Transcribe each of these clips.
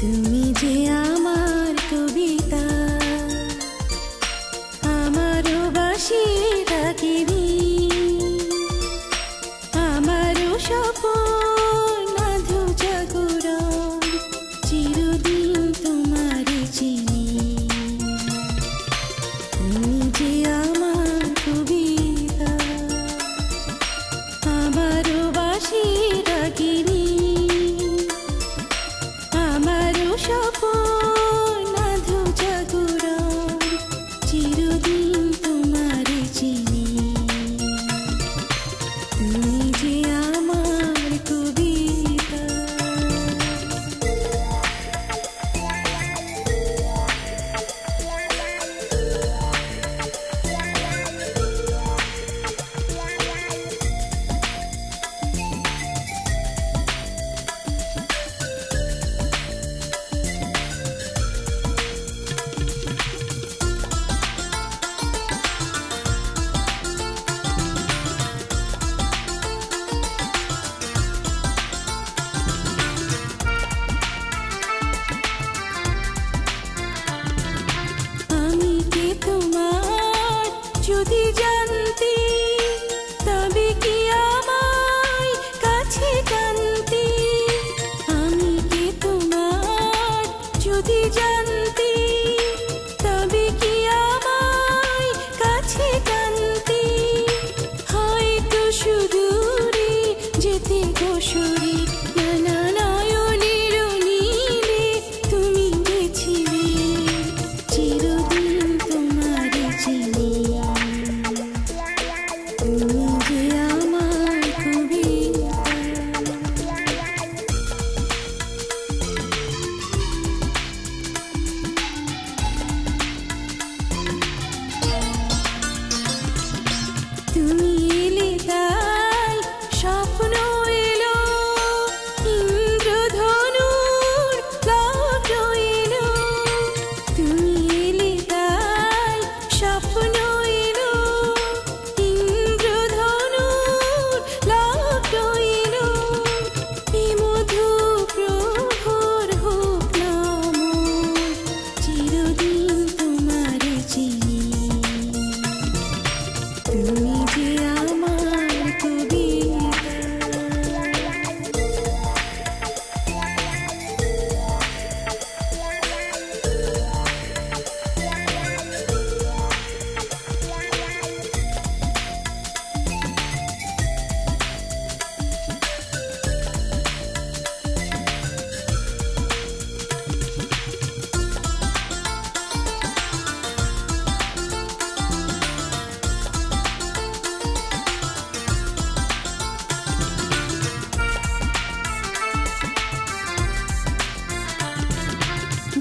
तुमी जिया যদি জান to me.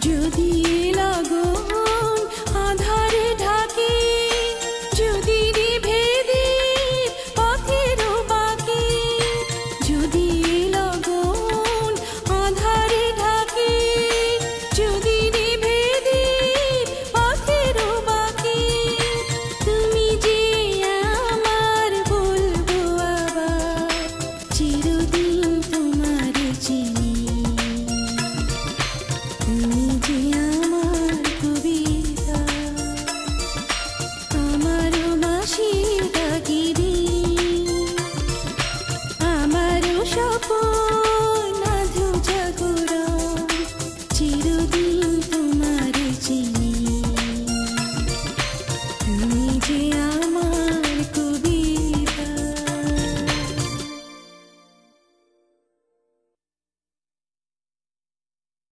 যদি